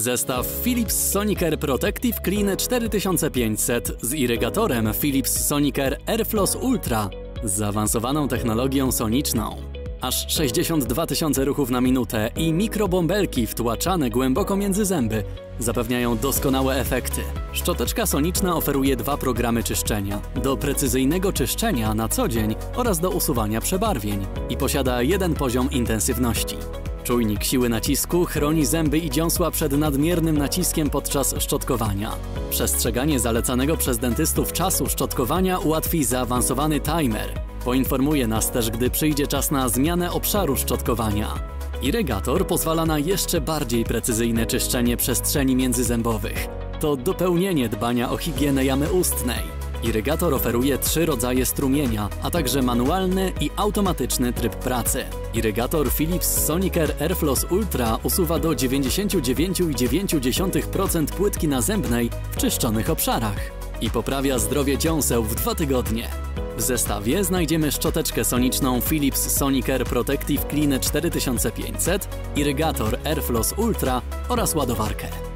Zestaw Philips Sonicare Protective Clean 4500 z irygatorem Philips Sonicare Airfloss Ultra z zaawansowaną technologią soniczną. Aż 62 tysiące ruchów na minutę i mikrobąbelki wtłaczane głęboko między zęby zapewniają doskonałe efekty. Szczoteczka soniczna oferuje dwa programy czyszczenia: do precyzyjnego czyszczenia na co dzień oraz do usuwania przebarwień i posiada jeden poziom intensywności. Czujnik siły nacisku chroni zęby i dziąsła przed nadmiernym naciskiem podczas szczotkowania. Przestrzeganie zalecanego przez dentystów czasu szczotkowania ułatwi zaawansowany timer. Poinformuje nas też, gdy przyjdzie czas na zmianę obszaru szczotkowania. Irygator pozwala na jeszcze bardziej precyzyjne czyszczenie przestrzeni międzyzębowych. To dopełnienie dbania o higienę jamy ustnej. Irygator oferuje trzy rodzaje strumienia, a także manualny i automatyczny tryb pracy. Irygator Philips Sonicare Airfloss Ultra usuwa do 99,9% płytki nazębnej w czyszczonych obszarach i poprawia zdrowie dziąseł w dwa tygodnie. W zestawie znajdziemy szczoteczkę soniczną Philips Sonicare Protective Clean 4500, irygator Airfloss Ultra oraz ładowarkę.